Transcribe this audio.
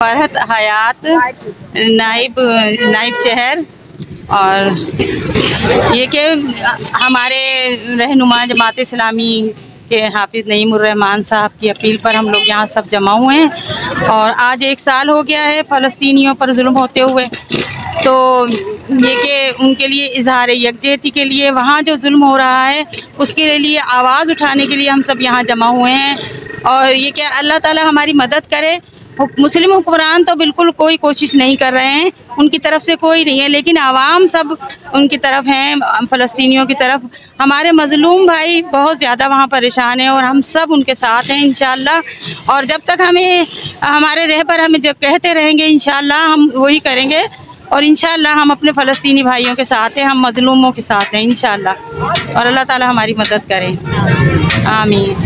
फरहत हयात, नाइब नाइब शहर। और ये कि हमारे रहनुमा जमात इस्लामी के हाफिज़ नईमान साहब की अपील पर हम लोग यहाँ सब जमा हुए हैं। और आज एक साल हो गया है फ़लस्तीनियों पर जुल्म होते हुए। तो ये कि उनके लिए इजहार यकजहती के लिए वहाँ जो जुल्म हो रहा है, उसके लिए आवाज़ उठाने के लिए हम सब यहाँ जमा हुए हैं। और ये कि अल्लाह ताला हमारी मदद करे मुस्लिम हुक्मरान तो बिल्कुल कोई कोशिश नहीं कर रहे हैं। उनकी तरफ़ से कोई नहीं है, लेकिन आवाम सब उनकी तरफ़ हैं फ़लस्तीनियों की तरफ़। हमारे मज़लूम भाई बहुत ज़्यादा वहाँ परेशान हैं और हम सब उनके साथ हैं इन और जब तक हमें, हमारे रह पर हमें जो कहते रहेंगे इन हम वही करेंगे। और इन हम अपने फ़लस्तीनी भाइयों के साथ हैं, हम मज़लूमों के साथ हैं इन और अल्लाह ताला हमारी मदद करें। आमीन।